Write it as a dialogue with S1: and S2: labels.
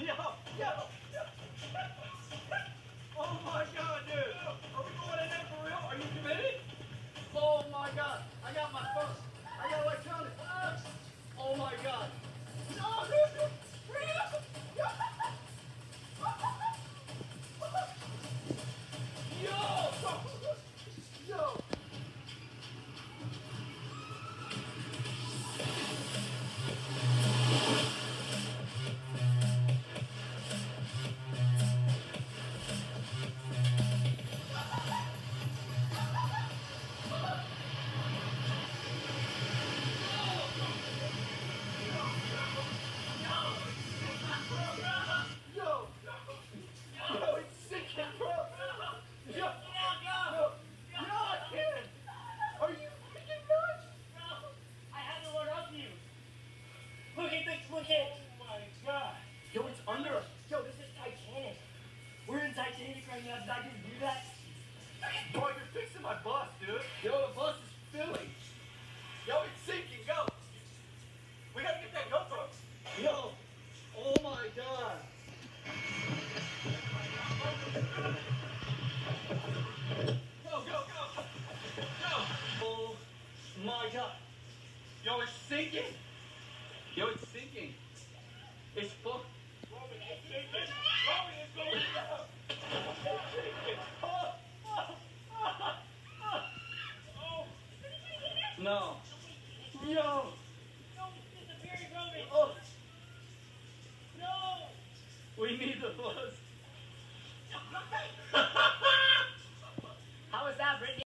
S1: Oh my god, dude. Are we going in there for real? Are you committed? Oh my god. I got my phone. I got electronic. Oh my god. No.
S2: Right now. Did I just do that?
S1: Bro, you're fixing my bus, dude. Yo, the bus is filling. Yo, it's sinking. Go. We gotta get that GoPro. Yo. Oh my god. Go, go, go. Go. Oh my god. Yo, it's sinking. Yo, it's sinking. It's full. Robin, it's sinking. Robin, it's going down. It's sinking. Oh, oh, oh, oh. Oh. No.
S2: No, it's disappearing from me.
S1: Oh,
S2: No.
S1: we need the bus.